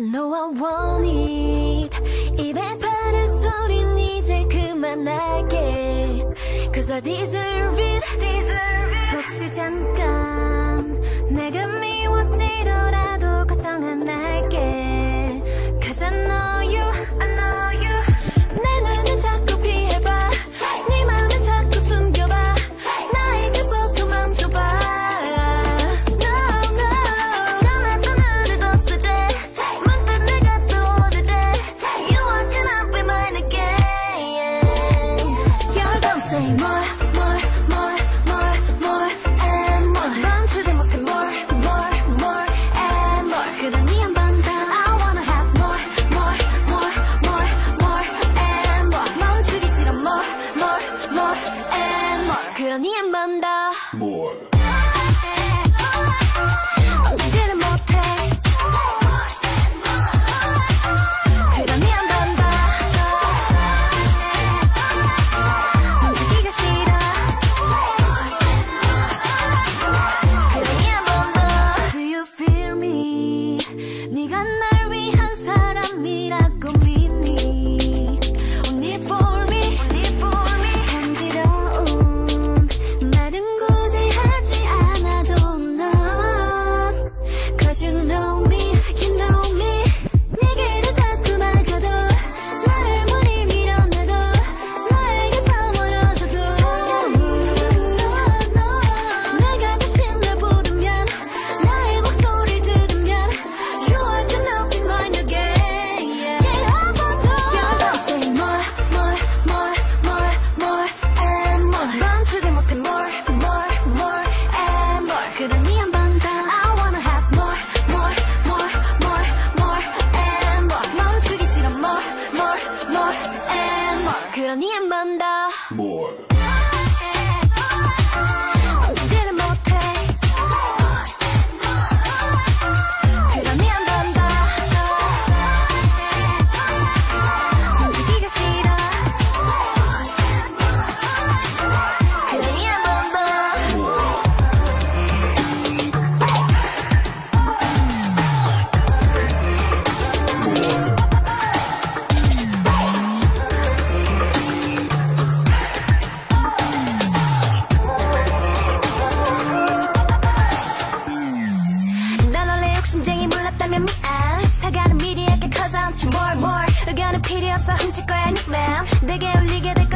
No, I want it 입에 바른 소린 이제 그만할게 Cause I deserve it, deserve it. 혹시 잠깐 내가 미워지더라도 more. 필요 없어 훔칠 거야 닉맘 내게 울리게 될